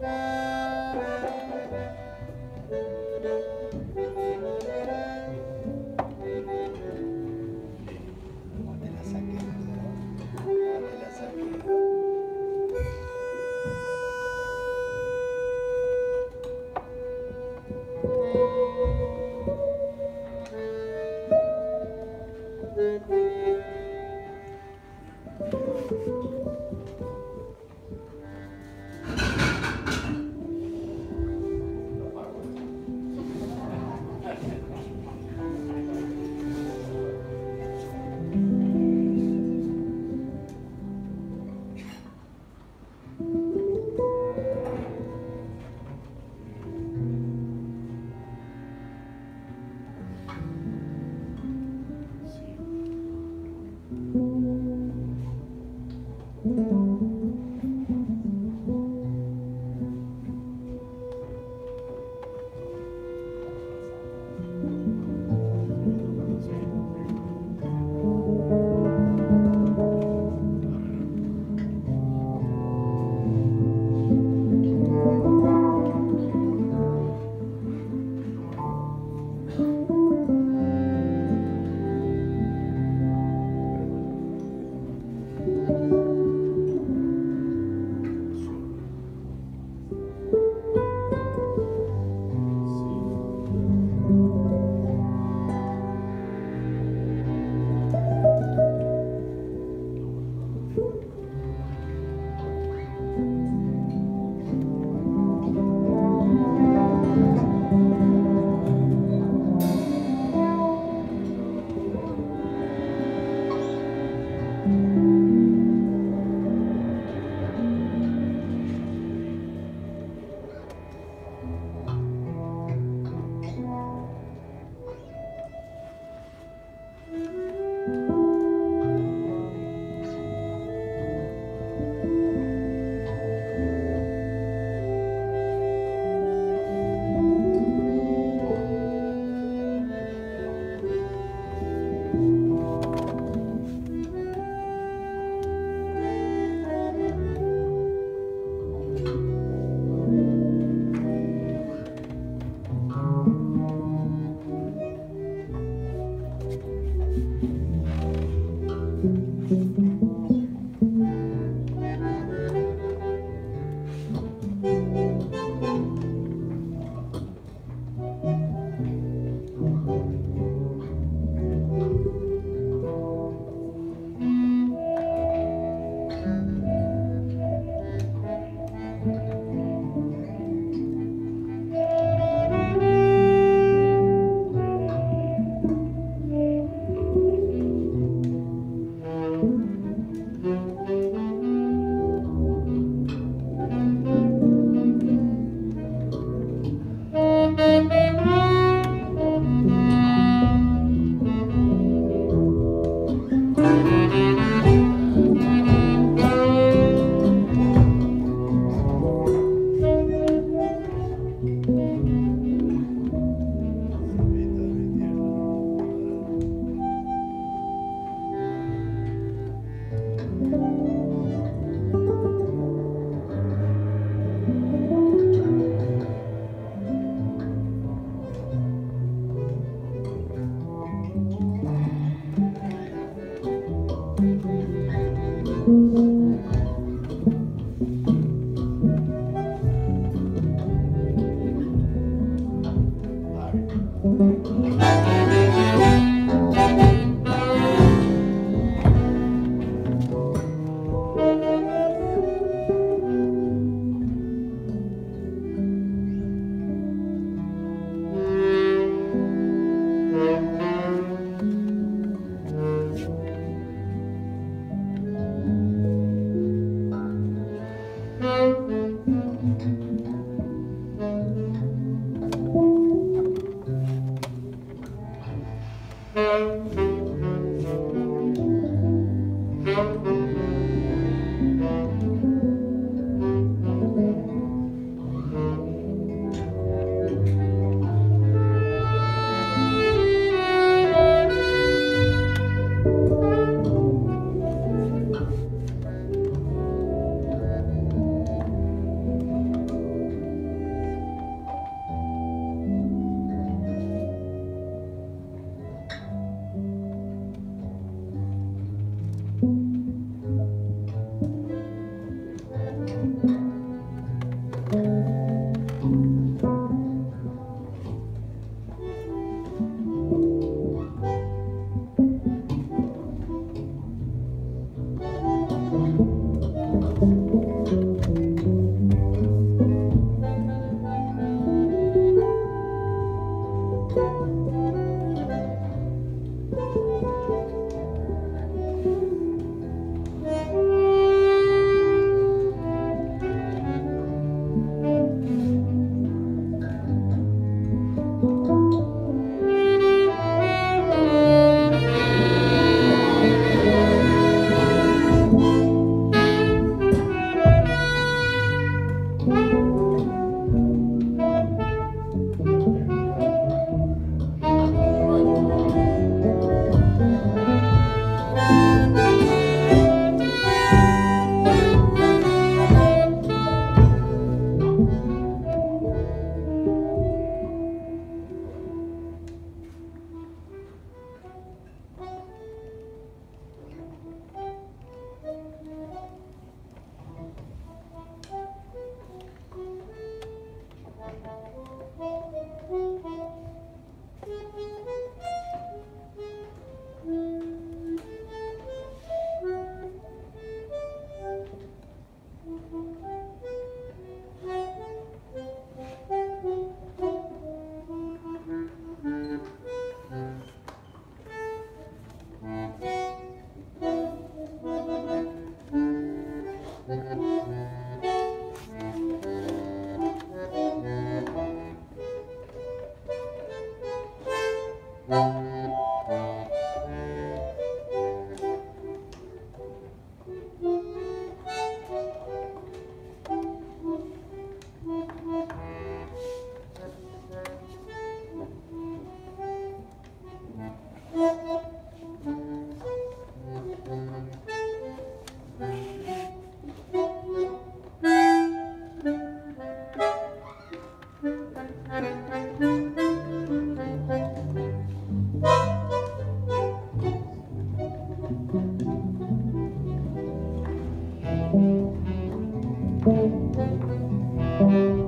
Música Thank